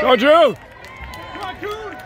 Go, Drew! Come on, Coon!